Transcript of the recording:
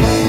you.